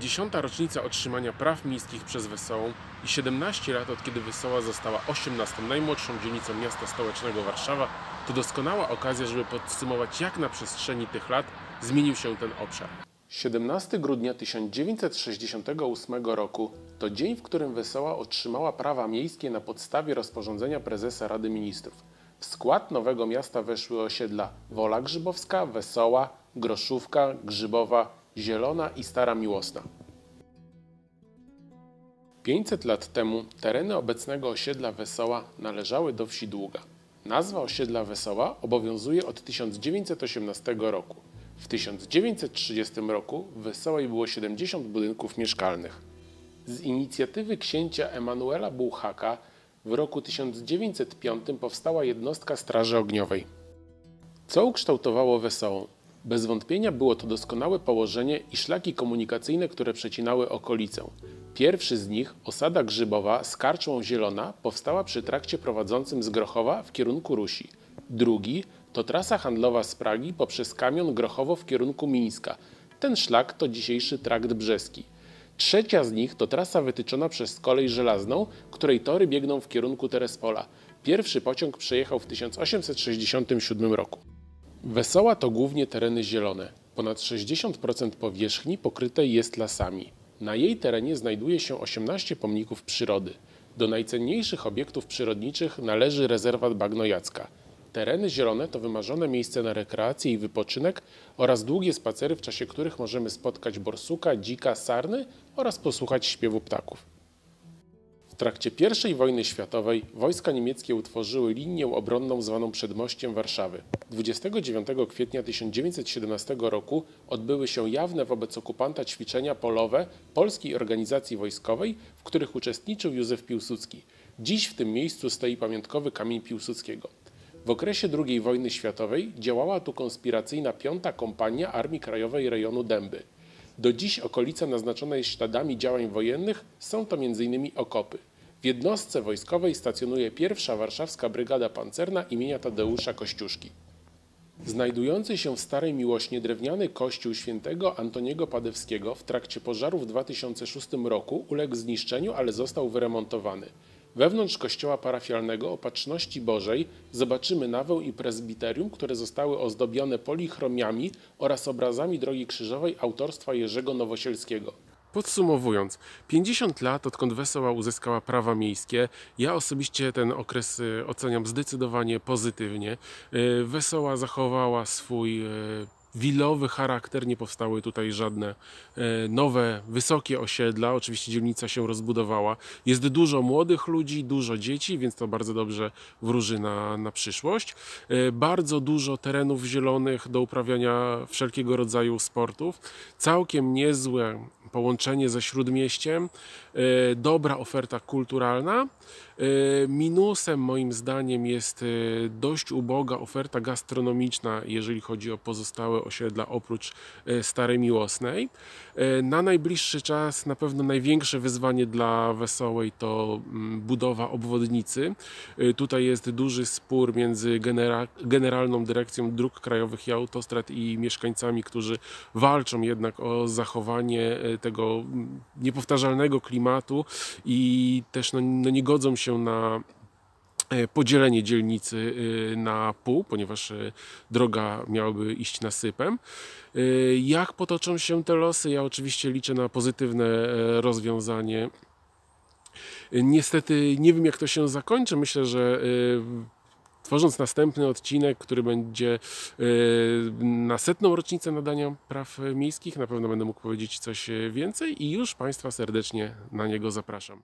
50. rocznica otrzymania praw miejskich przez Wesołą i 17 lat od kiedy Wesoła została 18. najmłodszą dzielnicą miasta stołecznego Warszawa to doskonała okazja, żeby podsumować jak na przestrzeni tych lat zmienił się ten obszar. 17 grudnia 1968 roku to dzień, w którym Wesoła otrzymała prawa miejskie na podstawie rozporządzenia prezesa Rady Ministrów. W skład nowego miasta weszły osiedla Wola Grzybowska, Wesoła, Groszówka, Grzybowa, Zielona i Stara Miłosna. 500 lat temu tereny obecnego osiedla Wesoła należały do wsi Długa. Nazwa osiedla Wesoła obowiązuje od 1918 roku. W 1930 roku w Wesołej było 70 budynków mieszkalnych. Z inicjatywy księcia Emanuela Bułhaka w roku 1905 powstała jednostka Straży Ogniowej. Co ukształtowało Wesołą? Bez wątpienia było to doskonałe położenie i szlaki komunikacyjne, które przecinały okolicę. Pierwszy z nich, osada grzybowa z karczmą zielona, powstała przy trakcie prowadzącym z Grochowa w kierunku Rusi. Drugi to trasa handlowa z Pragi poprzez kamion Grochowo w kierunku Mińska. Ten szlak to dzisiejszy trakt brzeski. Trzecia z nich to trasa wytyczona przez kolej żelazną, której tory biegną w kierunku Terespola. Pierwszy pociąg przejechał w 1867 roku. Wesoła to głównie tereny zielone. Ponad 60% powierzchni pokrytej jest lasami. Na jej terenie znajduje się 18 pomników przyrody. Do najcenniejszych obiektów przyrodniczych należy rezerwat Bagnojacka. Tereny zielone to wymarzone miejsce na rekreację i wypoczynek oraz długie spacery, w czasie których możemy spotkać borsuka, dzika, sarny oraz posłuchać śpiewu ptaków. Trakcie I wojny światowej wojska niemieckie utworzyły linię obronną zwaną Przedmościem Warszawy. 29 kwietnia 1917 roku odbyły się jawne wobec okupanta ćwiczenia polowe polskiej organizacji wojskowej, w których uczestniczył Józef Piłsudski. Dziś w tym miejscu stoi pamiątkowy kamień Piłsudskiego. W okresie II wojny światowej działała tu konspiracyjna piąta kompania Armii Krajowej rejonu Dęby. Do dziś okolica naznaczona jest śladami działań wojennych, są to m.in. okopy. W jednostce wojskowej stacjonuje pierwsza warszawska brygada pancerna imienia Tadeusza Kościuszki. Znajdujący się w Starej Miłośnie drewniany kościół świętego Antoniego Padewskiego w trakcie pożaru w 2006 roku uległ zniszczeniu, ale został wyremontowany. Wewnątrz kościoła parafialnego Opatrzności Bożej zobaczymy nawę i prezbiterium, które zostały ozdobione polichromiami oraz obrazami Drogi Krzyżowej autorstwa Jerzego Nowosielskiego. Podsumowując, 50 lat odkąd Wesoła uzyskała prawa miejskie, ja osobiście ten okres y, oceniam zdecydowanie pozytywnie. Y, Wesoła zachowała swój y, wilowy charakter, nie powstały tutaj żadne e, nowe, wysokie osiedla. Oczywiście dzielnica się rozbudowała. Jest dużo młodych ludzi, dużo dzieci, więc to bardzo dobrze wróży na, na przyszłość. E, bardzo dużo terenów zielonych do uprawiania wszelkiego rodzaju sportów. Całkiem niezłe połączenie ze śródmieściem, e, dobra oferta kulturalna. Minusem moim zdaniem jest dość uboga oferta gastronomiczna, jeżeli chodzi o pozostałe osiedla oprócz e, Starej Miłosnej. E, na najbliższy czas na pewno największe wyzwanie dla Wesołej to mm, budowa obwodnicy. E, tutaj jest duży spór między Generalną Dyrekcją Dróg Krajowych i Autostrad i mieszkańcami, którzy walczą jednak o zachowanie tego mm, niepowtarzalnego klimatu i też no, no nie godzą się na podzielenie dzielnicy e, na pół, ponieważ e, droga miałaby iść nasypem. Jak potoczą się te losy? Ja oczywiście liczę na pozytywne rozwiązanie. Niestety nie wiem, jak to się zakończy. Myślę, że tworząc następny odcinek, który będzie na setną rocznicę nadania praw miejskich, na pewno będę mógł powiedzieć coś więcej i już Państwa serdecznie na niego zapraszam.